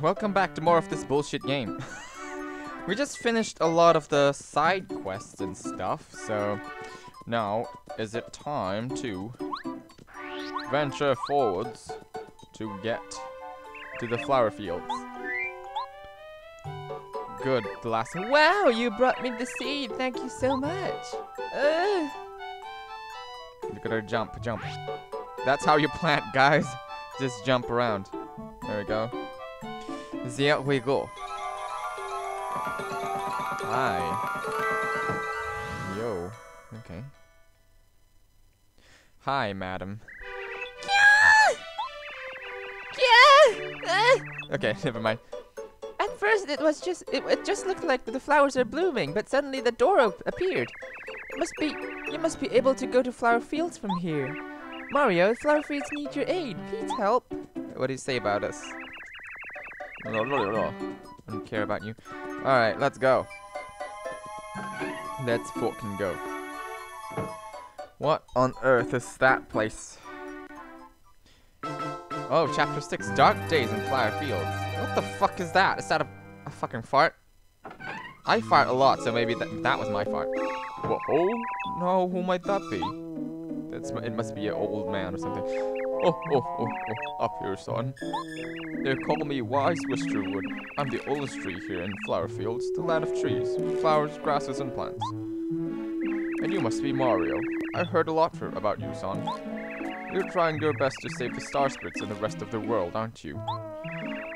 welcome back to more of this bullshit game. we just finished a lot of the side quests and stuff, so now is it time to venture forwards to get to the flower fields. Good, the last one. Wow, you brought me the seed. Thank you so much. Look at her jump, jump. That's how you plant, guys. Just jump around. There we go. There we go. Hi. Yo. Okay. Hi, madam. Okay, never mind. at first, it was just it, it just looked like the flowers are blooming, but suddenly the door op- appeared. It must be you must be able to go to flower fields from here. Mario, flower fields need your aid. Please help. What do you say about us? I don't care about you. Alright, let's go. Let's fucking go. What on earth is that place? Oh, chapter 6 Dark Days in Flower Fields. What the fuck is that? Is that a, a fucking fart? I fart a lot, so maybe that that was my fart. Whoa, oh, no, who might that be? That's, it must be an old man or something. Oh, oh, oh, oh, up here, son. They call me Wise Wisterwood. I'm the oldest tree here in Flower Fields, the land of trees, flowers, grasses, and plants. And you must be Mario. I heard a lot for, about you, son. You're trying your best to save the Star Spirits and the rest of the world, aren't you?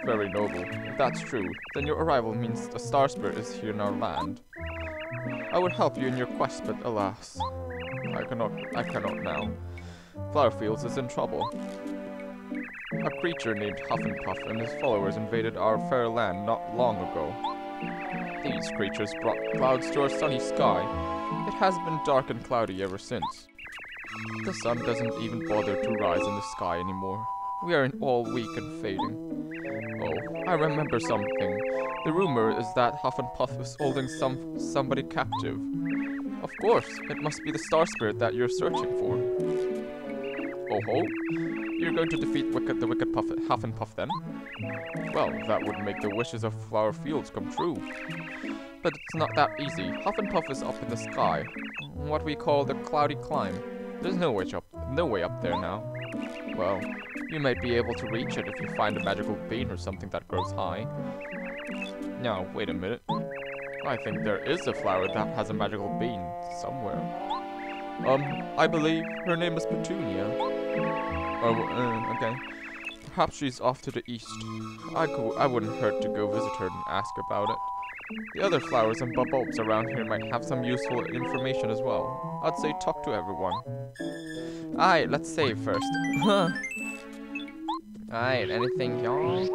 Very noble. If that's true, then your arrival means the Star Spirit is here in our land. I would help you in your quest, but alas, I cannot. I cannot now. Flowerfields is in trouble. A creature named Hufflepuff and his followers invaded our fair land not long ago. These creatures brought clouds to our sunny sky. It has been dark and cloudy ever since. The sun doesn't even bother to rise in the sky anymore. We are all weak and fading. Oh, I remember something. The rumor is that Hufflepuff is holding some somebody captive. Of course, it must be the Star Spirit that you're searching for. Oh ho! You're going to defeat wicked, the wicked Puff, Hufflepuff then? Well, that would make the wishes of Flower Fields come true. But it's not that easy. Hufflepuff is up in the sky, what we call the cloudy climb. There's no way up, no way up there now. Well, you might be able to reach it if you find a magical bean or something that grows high. Now, wait a minute. I think there is a flower that has a magical bean somewhere. Um, I believe her name is Petunia. Oh, uh, okay. Perhaps she's off to the east. I, go, I wouldn't hurt to go visit her and ask about it. The other flowers and bulbs around here might have some useful information as well. I'd say talk to everyone. Alright, let's save first. Alright, anything y'all?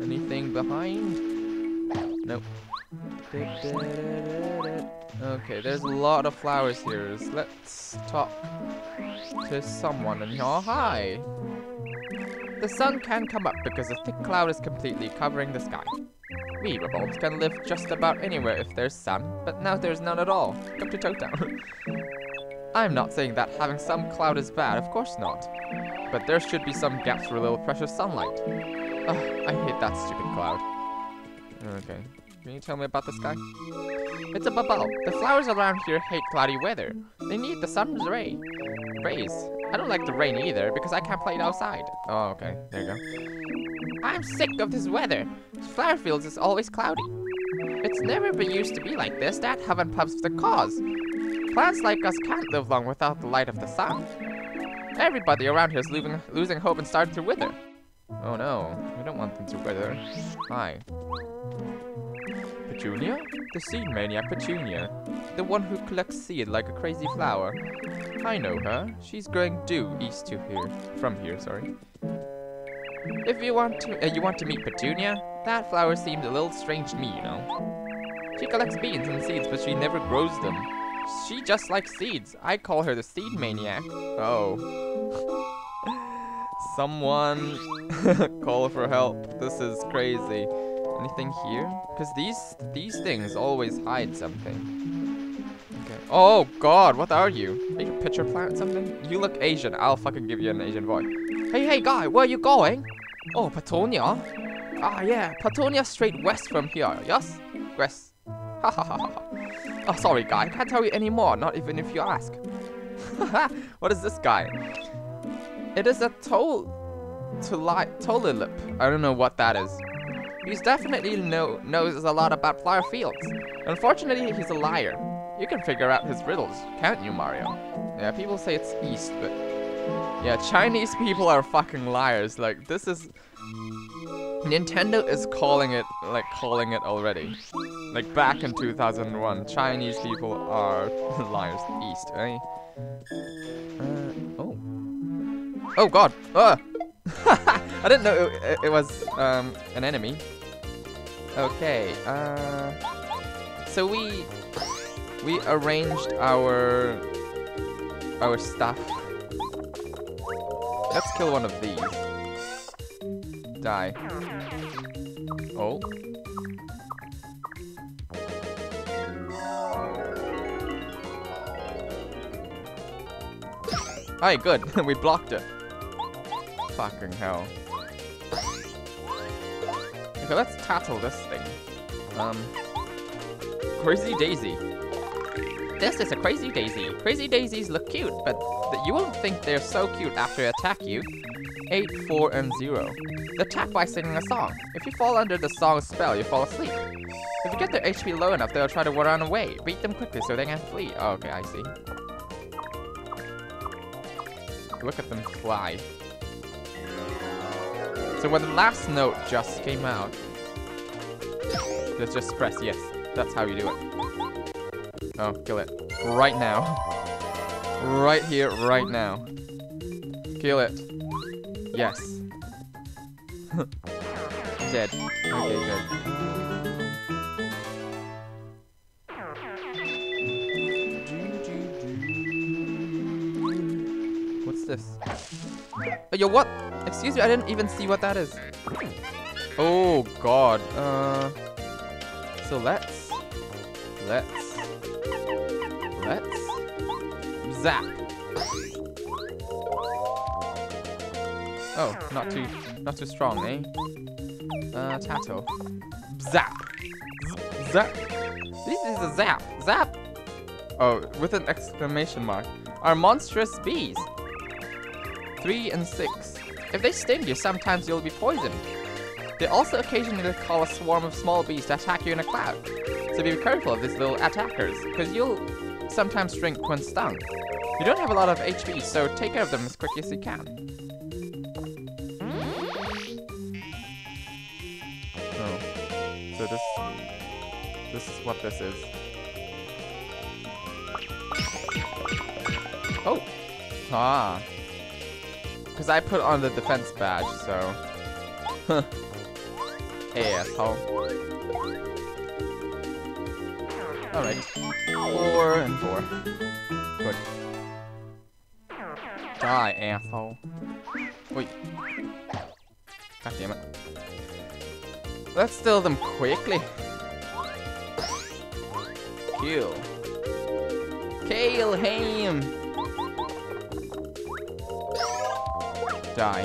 Anything behind? Nope. Okay, there's a lot of flowers here. Let's talk to someone and y'all. Hi! The sun can come up because a thick cloud is completely covering the sky. We bulbs can live just about anywhere if there's sun, but now there's none at all. Come to Toad Town. I'm not saying that having some cloud is bad, of course not. But there should be some gaps for a little precious sunlight. Ugh, I hate that stupid cloud. Okay. Can you tell me about the sky? It's a bubble. The flowers around here hate cloudy weather. They need the sun's ray. Rays. I don't like the rain either because I can't play it outside. Oh, okay. There you go. I'm sick of this weather. Flower fields is always cloudy. It's never been used to be like this. That haven't puffs the cause. Plants like us can't live long without the light of the sun. Everybody around here is losing, losing hope and starting to wither. Oh no, we don't want them to wither. Hi. Petunia? The seed maniac Petunia. The one who collects seed like a crazy flower. I know her. She's growing due east to here. From here, sorry. If you want to, uh, you want to meet Petunia, that flower seems a little strange to me, you know. She collects beans and seeds, but she never grows them. She just likes seeds. I call her the seed maniac. Oh. Someone call for help. This is crazy. Anything here? Because these these things always hide something. Okay. Oh God, what are you? Are you a pitcher plant something? You look Asian. I'll fucking give you an Asian voice. Hey, hey, guy, where are you going? Oh, Patonia? Ah, yeah, Patonia straight west from here, yes? West. Ha ha ha ha ha. Oh, sorry, guy, I can't tell you anymore, not even if you ask. what is this guy? It is a toll... To lie... Tolilip. I don't know what that is. He's definitely know, knows a lot about flower fields. Unfortunately, he's a liar. You can figure out his riddles, can't you, Mario? Yeah, people say it's east, but... Yeah, Chinese people are fucking liars. Like, this is... Nintendo is calling it, like, calling it already. Like, back in 2001, Chinese people are liars. East, eh? Uh, oh. Oh god! Ah! I didn't know it, it, was um, an enemy. Okay, uh... So we... We arranged our... Our stuff. Let's kill one of these. Die. Oh. Alright, good. we blocked it. Fucking hell. Okay, let's tattle this thing. Um, Crazee Dayzee. This is a Crazee Dayzee. Crazee Dayzees look cute, but you won't think they're so cute after they attack you. 8, 4, and 0. They attack by singing a song. If you fall under the song's spell, you fall asleep. If you get their HP low enough, they'll try to run away. Beat them quickly so they can flee. Oh, okay, I see. Look at them fly. So when the last note just came out, let's just press yes. That's how you do it. Oh, kill it. Right now. Right here, right now. Kill it. Yes. Dead. Okay, good. What's this? Yo, what? Excuse me, I didn't even see what that is. Oh, God. Uh, so let's... Let's... Let's... Zap! Oh, not too... Not too strong, eh? Uh, Tato. Zap! Z zap! This is a zap! Zap! Oh, with an exclamation mark. Are monstrous bees. 3 and 6. If they sting you, sometimes you'll be poisoned. They also occasionally call a swarm of small bees to attack you in a cloud. So be careful of these little attackers, because you'll sometimes shrink when stung. You don't have a lot of HP, so take care of them as quickly as you can. Oh. So this... This is what this is. Oh! Ah. Because I put on the defense badge, so... hey, asshole. Alright. Four and four. Good. Die, asshole. Wait. God damn it. Let's steal them quickly. Kill. Kill him! Die.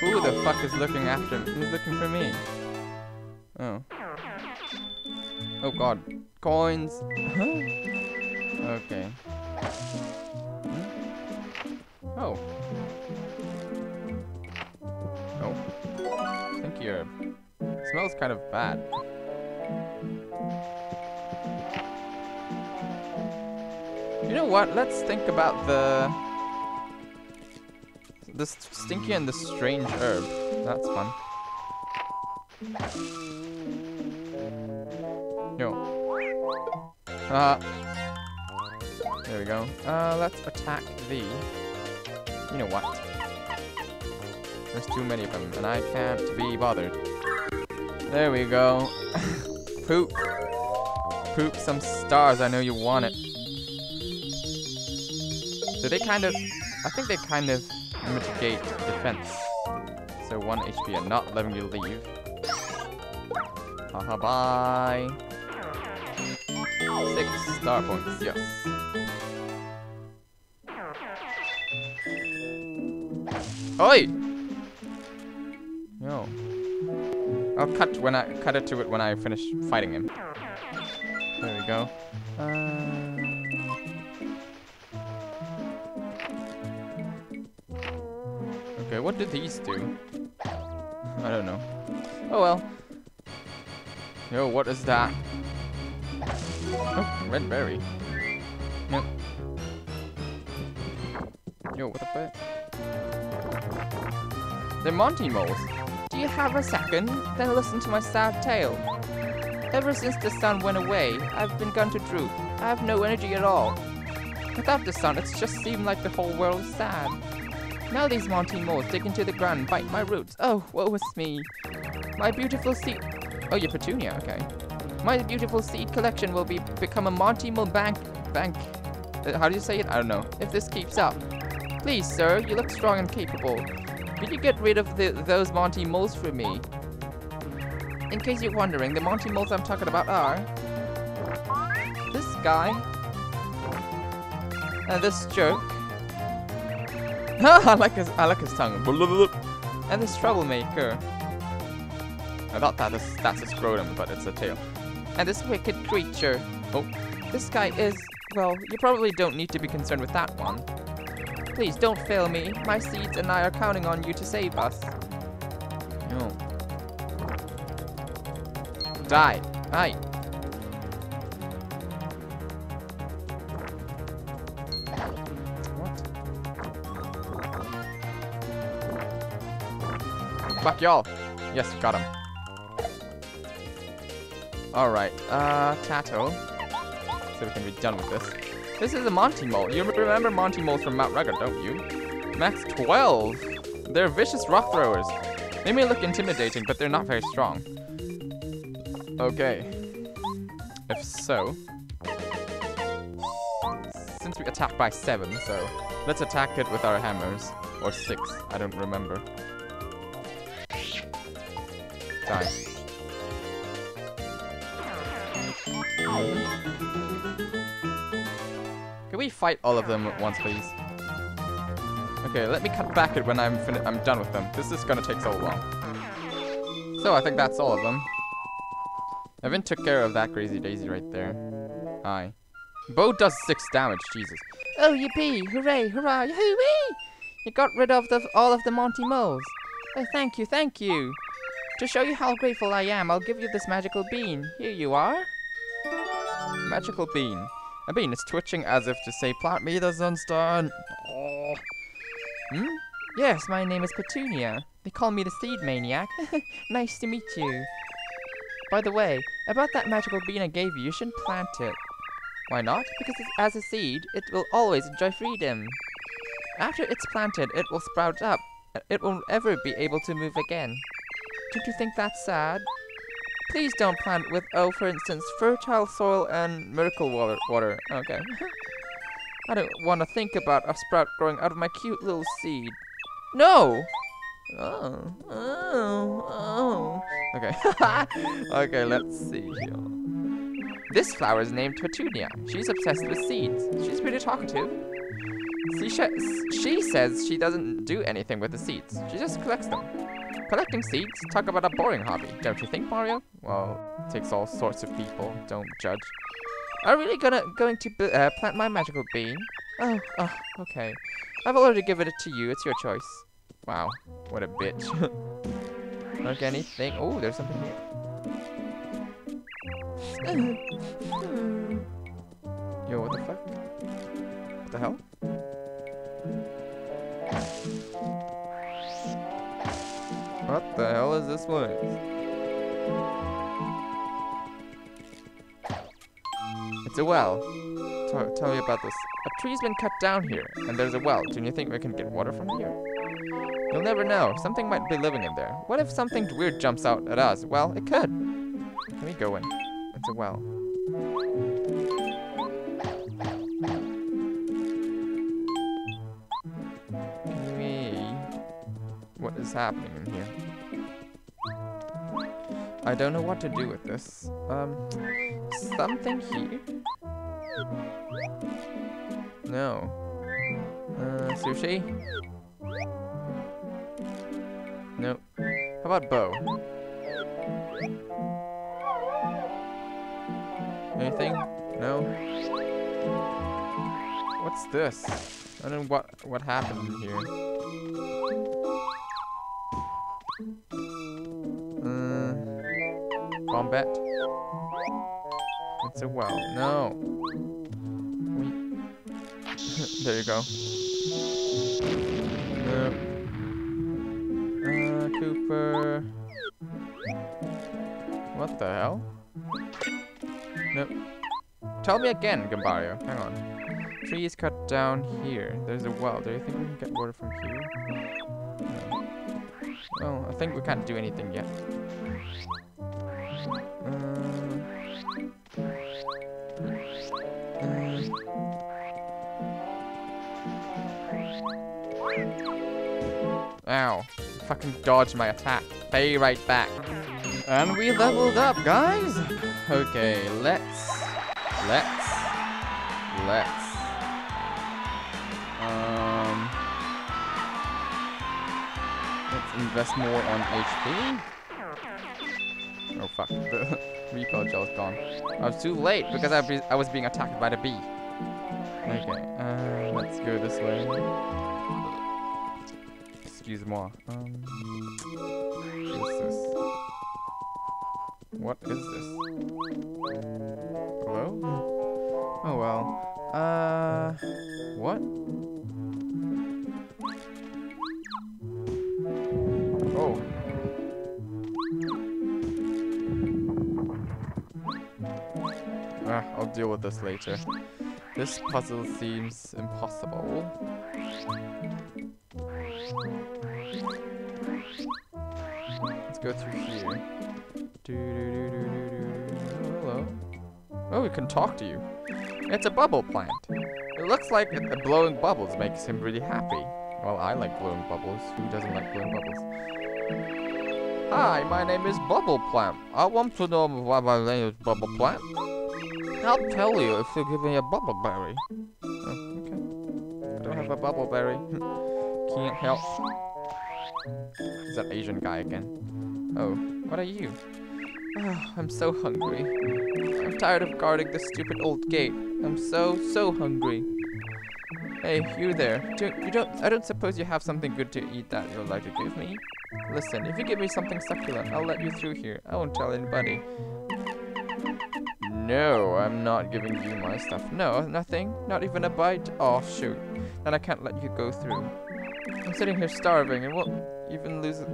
Who the fuck is looking after me? Who's looking for me? Oh. Oh god. Coins. Okay. Hmm? Oh. Oh. I think you're... Smells kind of bad. You know what? Let's think about the... The stinky and the strange herb. That's fun. Yo. Uh. There we go. Uh, let's attack the... You know what? There's too many of them, and I can't be bothered. There we go. Poop. Poop some stars. I know you want it. So they kind of... I think they kind of mitigate defense. So 1 HP and not letting you leave. Haha, bye. 6 star points, yes. Oi! No. I'll cut when I cut it to it when I finish fighting him. There we go. Uh, okay, what did these do? I don't know. Oh well. Yo, what is that? Oh, red berry. Yep. Yo, what the fuck? They're Monty moles. Do you have a second? Then listen to my sad tale. Ever since the sun went away, I've begun to droop. I have no energy at all. Without the sun, it's just seemed like the whole world is sad. Now these Monty moles dig into the ground and bite my roots. Oh, woe is me. My beautiful seed... Oh, you're Petunia, okay. My beautiful seed collection will be become a Monty mole bank... Bank... Uh, how do you say it? I don't know. If this keeps up. Please, sir, you look strong and capable. Could you get rid of the, those Monty moles for me? In case you're wondering, the Monty moles I'm talking about are... This guy. And this jerk. I like his I like his tongue. And this troublemaker. I thought that is that's a scrotum, but it's a tail. And this wicked creature. Oh, this guy is well, you probably don't need to be concerned with that one. Please don't fail me. My seeds and I are counting on you to save us. No. Die. Die. Fuck y'all. Yes, got him. Alright, uh, Tato. So we can be done with this. This is a Monty Mole. You remember Monty Moles from Mount Rugged, don't you? Max 12! They're vicious rock throwers. They may look intimidating, but they're not very strong. Okay. If so... Since we attack by 7, so... Let's attack it with our hammers. Or 6, I don't remember. Die. Can we fight all of them at once, please? Okay, let me cut back it when I'm I'm done with them. This is gonna take so long. So I think that's all of them. Evan took care of that crazee dayzee right there. Hi. Bow does six damage, Jesus. Oh, yippee! Hooray! Hurrah! Hooray! You got rid of the, all of the Monty moles. Oh, thank you, thank you. To show you how grateful I am, I'll give you this magical bean. Here you are. Magical bean. A bean is twitching as if to say, plant me the sunstone. Oh. Hmm? Yes, my name is Petunia. They call me the Seed Maniac. nice to meet you. By the way, about that magical bean I gave you, you shouldn't plant it. Why not? Because as a seed, it will always enjoy freedom. After it's planted, it will sprout up. It won't ever be able to move again. Don't you think that's sad? Please don't plant with, oh, for instance, fertile soil and miracle water. water. Okay. I don't want to think about a sprout growing out of my cute little seed. No! Oh, oh, oh. Okay. okay, let's see here. This flower is named Petunia. She's obsessed with seeds. She's pretty talkative. She, she says she doesn't do anything with the seeds. She just collects them. Collecting seeds? Talk about a boring hobby, don't you think, Mario? Well, it takes all sorts of people. Don't judge. Are really gonna going to uh, plant my magical bean? Oh, oh, okay. I've already given it to you. It's your choice. Wow, what a bitch. like anything. Oh, there's something here. Yo, what the fuck? What the hell? What the hell is this place? It's a well. Tell, tell me about this. A tree's been cut down here, and there's a well. Do you think we can get water from here? You'll never know. Something might be living in there. What if something weird jumps out at us? Well, it could. Let me go in. It's a well. Happening in here? I don't know what to do with this. Um, something here? No. Uh, Sushie? Nope. How about Bow? Anything? No? What's this? I don't know what what happened here. Combat. It's a well. No. There you go. No. Uh, Kooper. What the hell? Nope. Tell me again, Goombario. Hang on. Trees cut down here. There's a well. Do you think we can get water from here? No. Well, I think we can't do anything yet. Uh. Ow. Fucking dodged my attack. Pay right back. And we leveled up, guys! Okay, let's... Let's... Let's... Um... Let's invest more on HP. Oh fuck, the repel gel is gone. I was too late because I, be I was being attacked by the bee. Okay, uh, let's go this way. Excuse-moi. Um, what is this? What is this? Hello? Oh well. Uh, what? Deal with this later. This puzzle seems impossible. Let's go through here. Hello. Oh, we can talk to you. It's a bubble plant. It looks like blowing bubbles makes him really happy. Well, I like blowing bubbles. Who doesn't like blowing bubbles? Hi, my name is Bubble Plant. I want to know why my name is Bubble Plant. I'll tell you if you give me a bubble berry. Oh, okay. I don't have a bubble berry. Can't help. Is that Asian guy again? Oh, what are you? Oh, I'm so hungry. I'm tired of guarding this stupid old gate. I'm so, so hungry. Hey, you there. Do, you don't, I don't suppose you have something good to eat that you'd like to give me? Listen, if you give me something succulent, I'll let you through here. I won't tell anybody. No, I'm not giving you my stuff. No, nothing? Not even a bite? Oh, shoot. Then I can't let you go through. I'm sitting here starving and won't even lose it.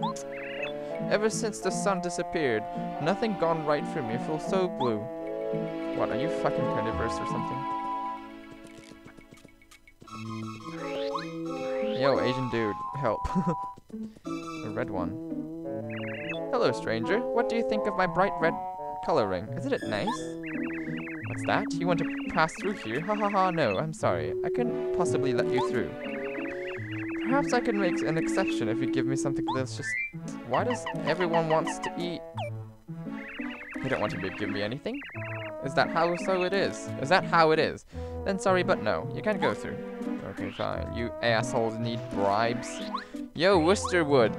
Ever since the sun disappeared, nothing gone right for me. I feel so blue. What, are you fucking carnivorous or something? Yo, Asian dude, help. a red one. Hello, stranger. What do you think of my bright red coloring? Isn't it nice? What's that? You want to pass through here? Ha ha ha, no, I'm sorry. I couldn't possibly let you through. Perhaps I can make an exception if you give me something that's just... Why does everyone wants to eat? You don't want to give me anything? Is that how so it is? Is that how it is? Then sorry, but no. You can't go through. Okay, fine. You assholes need bribes. Yo, Wisterwood.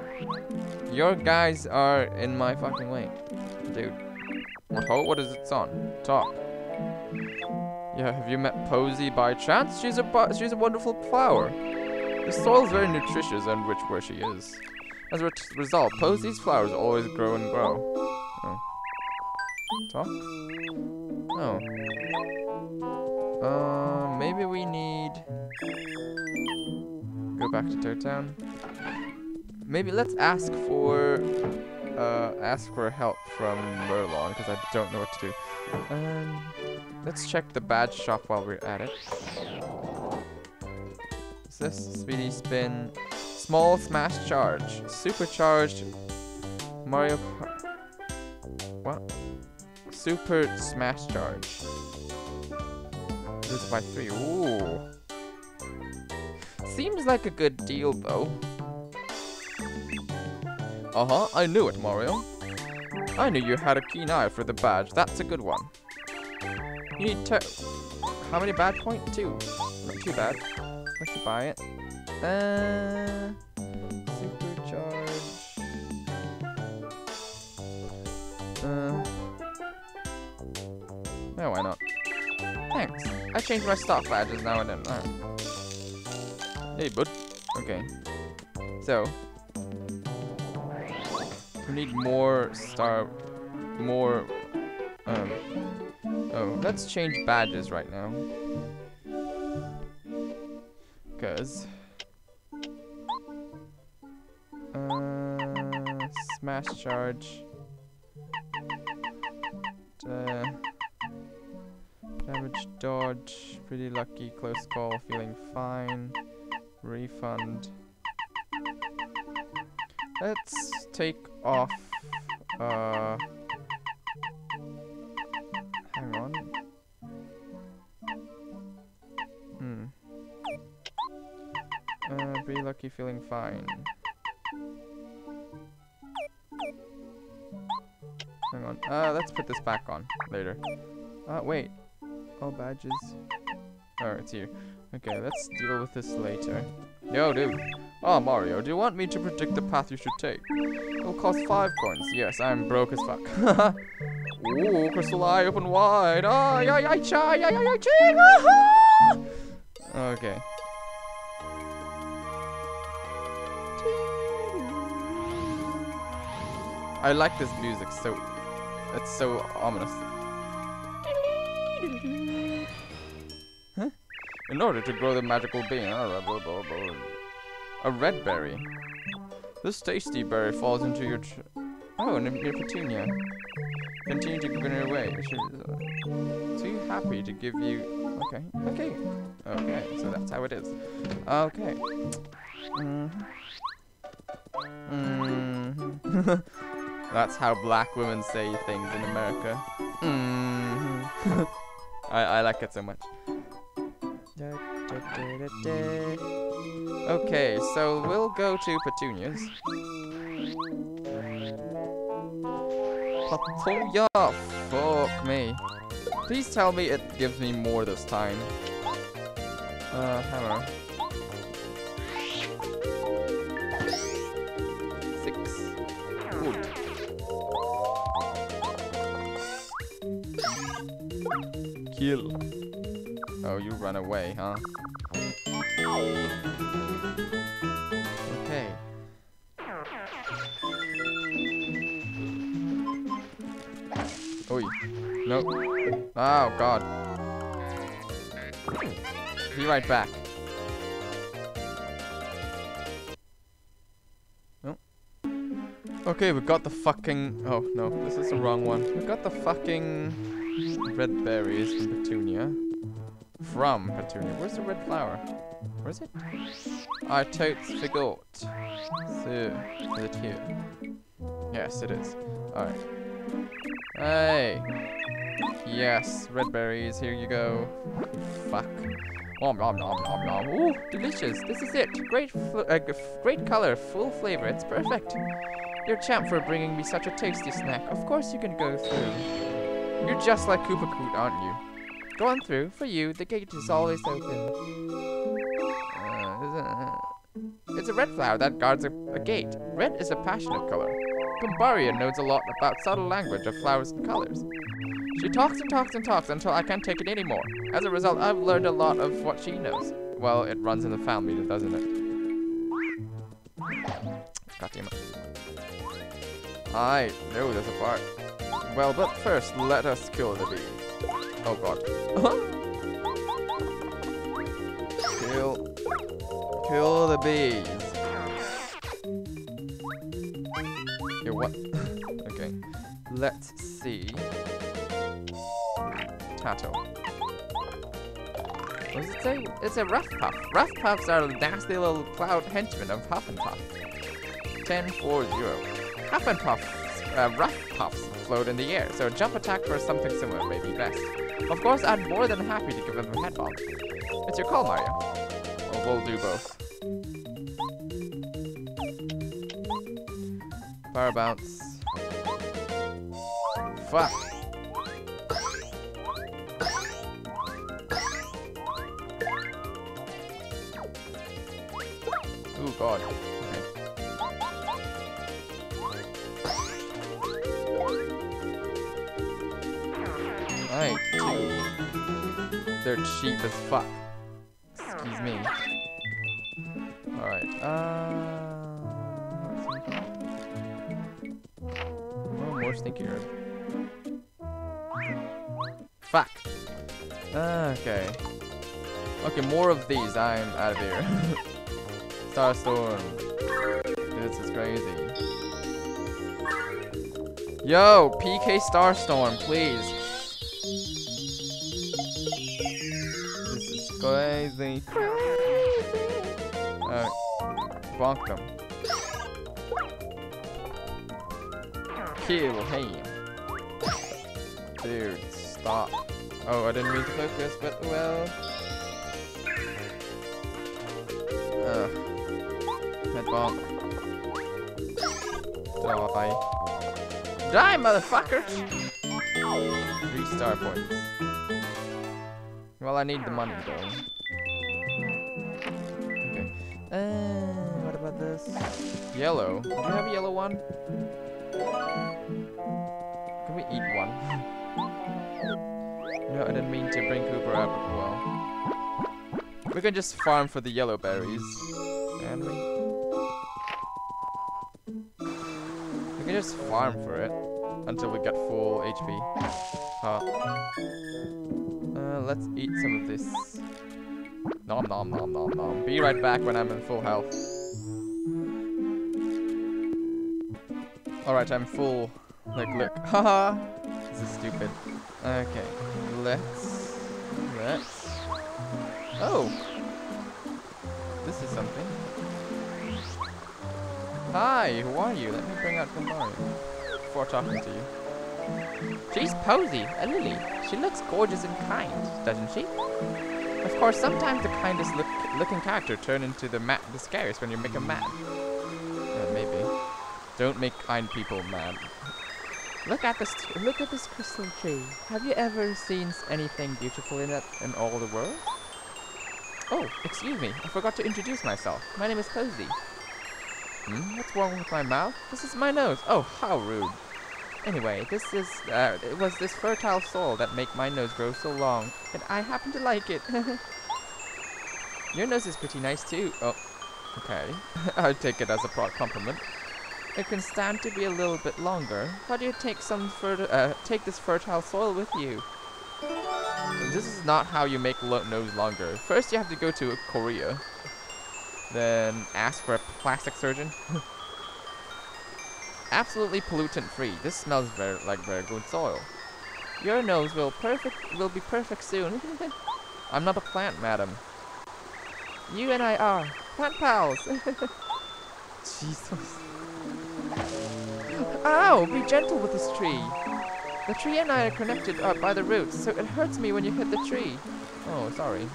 Your guys are in my fucking way. Dude. What, what is it on? Talk. Yeah, have you met Posy by chance? She's a she's a wonderful flower. The soil is very nutritious and rich where she is. As a result, Posy's flowers always grow and grow. Oh. Talk? Oh. Uh, maybe we need... Go back to Toad Town. Maybe let's ask for... Uh, ask for help from Merlon, because I don't know what to do. Um, let's check the badge shop while we're at it. Is this speedy spin? Small smash charge. Supercharged Mario What? Super smash charge. This is by three. Ooh. Seems like a good deal though. Uh-huh, I knew it, Mario. I knew you had a keen eye for the badge. That's a good one. You need to... How many badge points? Two. Not too bad. I should buy it. Uh... Supercharge... Uh... No, why not? Thanks. I changed my stock badges now, I don't know. Hey, bud. Okay. So, Need more star... More... Um... Oh, let's change badges right now. Because... Uh, smash charge. Uh, damage dodge. Pretty lucky. Close call. Feeling fine. Refund. Let's take off. Uh. Hang on. Hmm. Uh, pretty lucky. Feeling fine. Hang on. Uh, let's put this back on later. Uh, wait. All badges. Oh, it's here. Okay, let's deal with this later. Yo, dude. Oh, Mario, do you want me to predict the path you should take? It'll cost five coins. Yes, I'm broke as fuck. Ooh, crystal eye open wide. Ah, Okay. I like this music so it's so ominous. Huh? In order to grow the magical bean, a red berry. This tasty berry falls into your oh, near Petunia. Continue to give it away. She's too happy to give you. Okay, okay, okay. So that's how it is. Okay. Mm. Mm. That's how black women say things in America. Mm. I, I like it so much. Okay, so we'll go to Petunias. Petunia! Fuck me. Please tell me it gives me more this time. Uh, hammer. Six. Kill. Oh, you run away, huh? Okay. Oi. No. Oh, God. Be right back. No. Okay, we got the fucking... Oh, no. This is the wrong one. We got the fucking red berries from Petunia. From Petunia. Where's the red flower? Where is it? I totes forgot. So, is it here? Yes, it is. Alright. Hey! Yes, red berries, here you go. Fuck. Nom nom nom nom nom. Ooh, delicious. This is it. Great, uh, great color, full flavor. It's perfect. You're champ for bringing me such a tasty snack. Of course you can go through. You're just like Koopa Koot, aren't you? Go on through. For you, the gate is always open. Uh, it's a red flower that guards a, a, gate. Red is a passionate color. Goombaria knows a lot about subtle language of flowers and colors. She talks and talks and talks until I can't take it anymore. As a result, I've learned a lot of what she knows. Well, it runs in the family, doesn't it? God damn it. I know there's a part. Well, but first, let us kill the bee. Oh god. kill. Kill the bees. Okay, what? okay. Let's see. Tato. What does it say? It's a ruff puff. Ruff Puffs are the nasty little cloud henchmen of Huff N. Puff. 10-4-0. Huff N. Puff, uh, ruff puffs float in the air, so a jump attack or something similar may be best. Of course, I'm more than happy to give them a head bomb. It's your call, Mario. Well, we'll do both. Fire bounce. Fuck. Oh god. Cheap as fuck. Excuse me. Alright, uh... Oh, more stinky herb. Fuck! Okay. Okay, more of these. I'm out of here. Starstorm. This is crazy. Yo, PK Starstorm, please. Bonk them. Kill him. Dude, stop. Oh, I didn't mean to focus, but well. Ugh. Head bonk. Die. Die, motherfucker! Three star points. Well, I need the money, though. Yellow. Do you have a yellow one? Can we eat one? no, I didn't mean to bring Kooper up. Well, we can just farm for the yellow berries, can we? We can just farm for it until we get full HP. Huh. Uh, let's eat some of this. Nom nom nom nom nom. Be right back when I'm in full health. Alright, I'm full. Like, look. Haha! this is stupid. Okay. Let's... Let's... Oh! This is something. Hi, who are you? Let me bring out Gombari. Before talking to you. She's Posy, a lily. She looks gorgeous and kind, doesn't she? Of course, sometimes the kindest look looking character turn into the the scariest when you make them mad. Don't make kind people mad. Look at this. Look at this crystal tree. Have you ever seen anything beautiful in it in all the world? Oh, excuse me. I forgot to introduce myself. My name is Posy. Hmm? What's wrong with my mouth? This is my nose. Oh, how rude. Anyway, this is uh, it was this fertile soil that make my nose grow so long, and I happen to like it. Your nose is pretty nice too. Oh, okay. I'll take it as a pro compliment. It can stand to be a little bit longer. How do you take some uh, take this fertile soil with you? This is not how you make lo nose longer. First, you have to go to Korea. Then ask for a plastic surgeon. Absolutely pollutant free. This smells very like very good soil. Your nose will perfect will be perfect soon. I'm not a plant, madam. You and I are plant pals. Jesus. Ow! Be gentle with this tree. The tree and I are connected uh, by the roots, so it hurts me when you hit the tree. Oh, sorry.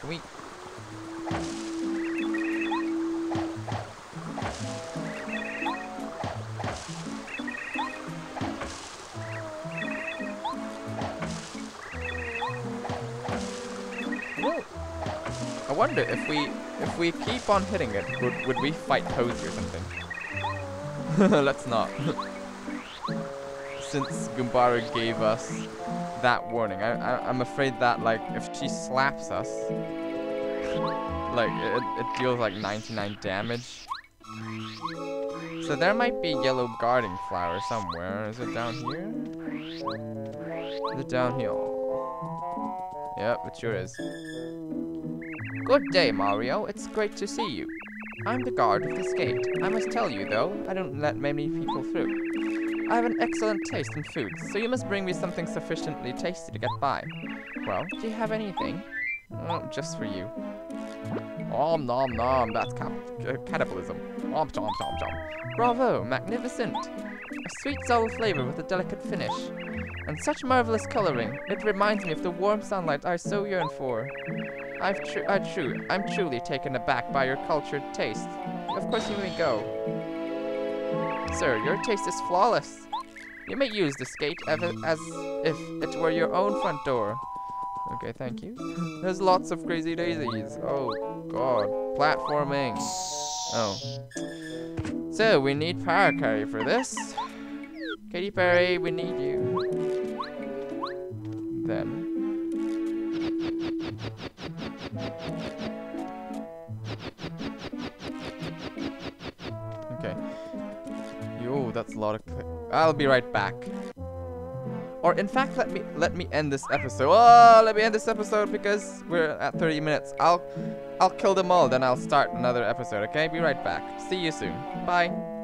Can we... I wonder if we if we keep on hitting it, would would we fight Posy or something? Let's not. Since Gumbara gave us that warning, I, I I'm afraid that like if she slaps us, like it, it deals like 99 damage. So there might be yellow guarding flower somewhere. Is it down here? Is it down here? Yep, it sure is. Good day, Mario. It's great to see you. I'm the guard of this gate. I must tell you, though, I don't let many people through. I have an excellent taste in food, so you must bring me something sufficiently tasty to get by. Well, do you have anything? Oh, just for you. Om nom nom, that's cap uh, cannibalism. Om tom tom tom. Bravo, magnificent. A sweet sour flavor with a delicate finish. And such marvelous coloring. It reminds me of the warm sunlight I so yearn for. I've tr I true, I'm truly taken aback by your cultured taste. Of course you may go. Sir, your taste is flawless. You may use this gate as, if it were your own front door. Okay, thank you. There's lots of crazee dayzees. Oh, God. Platforming. Oh. So, we need Parakarry for this. Katy Perry, we need you. Okay. Yo, that's a lot of I'll be right back. Or in fact, let me let me end this episode. Oh, let me end this episode because we're at 30 minutes. I'll I'll kill them all, then I'll start another episode, okay? Be right back. See you soon. Bye.